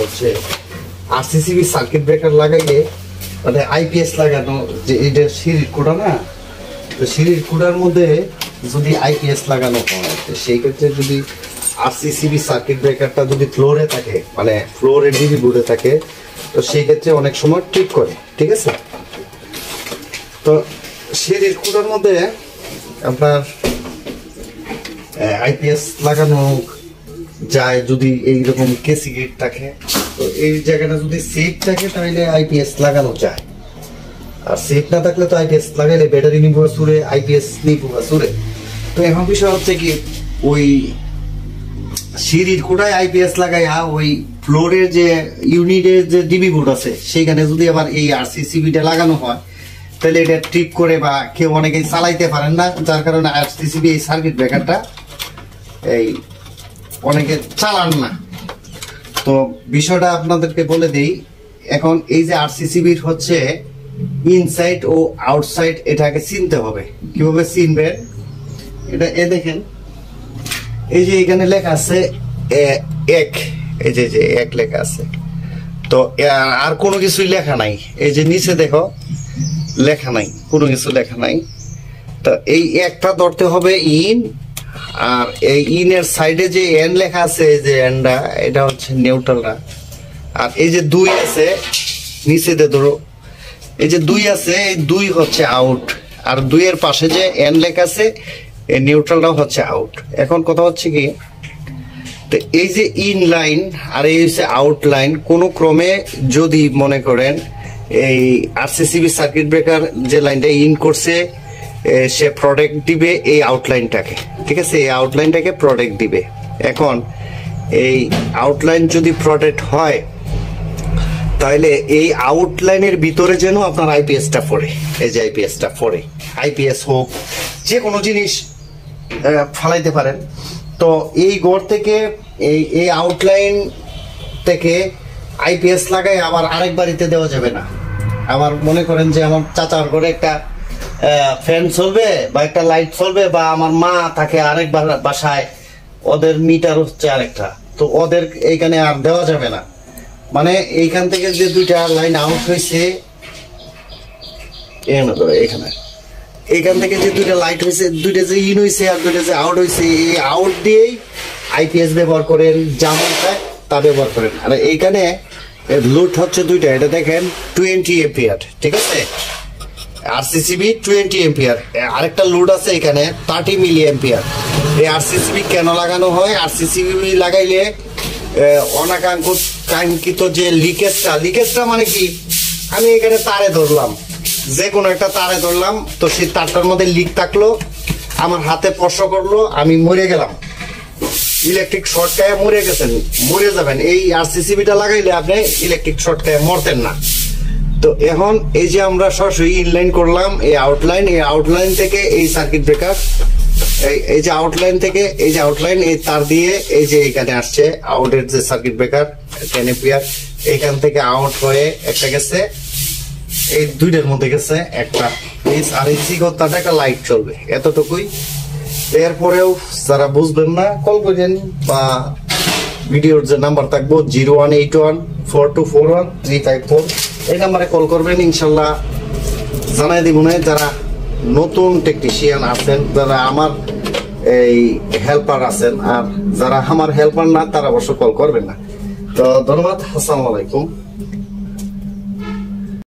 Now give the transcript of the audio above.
হচ্ছে RCCB circuit breaker লাগাইলে মানে আইপিএস লাগানো যে এটা সিঁড়ির কোটা না, তো সিঁড়ির কোটার মধ্যে যদি আইপিএস লাগানো হয়, তো সেই ক্ষেত্রে যদি আরসিসিবি সার্কিট ব্রেকারটা যদি ফ্লোরে থাকে মানে ফ্লোরে ডিবি বোর্ডে থাকে, তো সেই ক্ষেত্রে অনেক সময় ঠিক করে, ঠিক আছে? তো সিঁড়ির কোটার মধ্যে আপনার আইপিএস লাগানো যায় যদি এইরকম কেসি গেট থাকে, তো এই জায়গাটা যদি সেফ থাকে তাহলে আইপিএস লাগানো যায়। আর সেফ না থাকলে তো আইপিএস লাগাইলে ব্যাটারি নিবো সুরে আইপিএস নিবো সুরে। তো এখন বিষয় হচ্ছে কি, ওই সিঁড়ির কোটায় আইপিএস লাগাইয়া ওই ফ্লোরের যে ইউনিটের যে ডিবি বোর্ড আছে, সেইখানে যদি আবার এই আরসিসিবিটা লাগানো হয়, তাহলে এটা ট্রিপ করে বা কেউ অনেকেই চালাইতে পারেন না, যার কারণে আরসিসিবি এই সার্কিট ব্রেকারটা এই অনেকে চালান না। তো বিষয়টা আপনাদেরকে বলে দেই, এখন এই যে আরসিসিবির হচ্ছে ইনসাইড ও আউটসাইড এটাকে চিনতে হবে। কীভাবে চিনবেন এটা এ দেখেন। এই যে এখানে লেখা আছে এক। এই যে যে এক লেখা আছে। তো আর কোনো কিছুই লেখা নাই। এই যে নিচে দেখো, লেখা নাই, কোনো কিছু লেখা নাই। তো এই একটা ধরতে হবে ইন আর এই ইনের সাইডে যে এন লেখা আছে, এই যে এনটা, এটা হচ্ছে নিউট্রালটা। আর এই যে দুই আছে, নিচে দিয়ে ধরো। এই যে দুই আছে, এই দুই হচ্ছে আউট। আর দুইয়ের পাশে যে এন লেখা আছে, এই নিউট্রালটাও হচ্ছে আউট। এখন কথা হচ্ছে কি, তো এই যে ইন লাইন আর এই হচ্ছে আউট লাইন, কোনো ক্রমে যদি মনে করেন, এই আরসিসিবি সার্কিট ব্রেকার যে লাইনটা ইন করছে সে প্রোডাক্ট দিবে এই আউটলাইনটাকে ঠিক আছে? এই আউটলাইনটাকে প্রোডাক্ট দিবে। এখন এই আউটলাইন যদি প্রোডাক্ট হয়, তাহলে এই আউটলাইনের ভিতরে যেন আপনার আইপিএসটা পড়ে। এই যে আইপিএসটা পড়ে। আইপিএস হোক, যে কোনো জিনিস ফালাইতে পারেন। তো এই গড় থেকে, এই এই আউটলাইন থেকে আইপিএস লাগাই আবার আরেক বাড়িতে দেওয়া যাবে না। আবার মনে করেন যে আমার চাচার ঘরে একটা ফ্যান চলবে বা একটা লাইট চলবে বা আমার মা থাকে আরেক বাসায় ওদের মিটার হচ্ছে আরেকটা। তো ওদের এইখানে আর দেওয়া যাবে না। মানে এইখান থেকে যে দুইটা লাইন আউট হয়েছে এখানে এখানে থেকে যে দুইটা লাইট হয়েছে, দুইটা যে ইন হয়েছে আর দুইটা যে আউট হয়েছে, এই আউট দিয়েই আইপিএস ব্যবহার করেন, যেমন তা ব্যবহার করেন। আর এইখানে লুট হচ্ছে দুইটা, এটা দেখেন টোয়েন্টি এম্পিয়ার ঠিক আছে? আরসিসিবি টোয়েন্টি এম্পিয়ার আরেকটা লোড আছে এখানে থার্টি মিলি এম্পিয়ার এই আরসিসিবি কেন লাগানো হয়? আরসিসিবি লাগাইলে আহ, অনাকাঙ্ক্ষিত কাঙ্ক্ষিত যে লিকেজটা লিকেজটা মানে কি? আমি এখানে তারে ধরলাম। যে কোনো একটা তারে ধরলাম তো সেই তারটার মধ্যে লিক থাকল আমার হাতে স্পর্শ করল আমি মরে গেলাম। ইলেকট্রিক শর্ট খায় মরে গেছেন মরে যাবেন। এই আরসিসিবিটা লাগাইলে আপনি ইলেকট্রিক শর্ট খায় মরতেন না। তো এখন এই যে আমরা সরাসরি ইনলাইন করলাম, এই আউটলাইন এই আউটলাইন থেকে এই সার্কিট ব্রেকার এই যে আউটলাইন থেকে, এই যে আউটলাইন এই তার দিয়ে এই যে এখানে আসছে আউটের যে সার্কিট ব্রেকার টেন এম্পিয়ার এখান থেকে আউট হয়ে একটা গেছে, এই দুইটার মধ্যে গেছে একটা। আর এই সিগতাটা একটা লাইট চলবে, এতটুকুই। এরপরেও যারা বুঝবেন না কল করেন বা ভিডিওর যে নাম্বার থাকব zero one eight one four two four one three five four এই নাম্বারে কল করবেন, ইনশাল্লাহ জানাই দিব না, যারা নতুন টেকনিশিয়ান আছেন, যারা আমার এই হেল্পার আছেন, আর যারা আমার হেল্পার না, তারা অবশ্য কল করবেন না। তো ধন্যবাদ, আসসালামু আলাইকুম।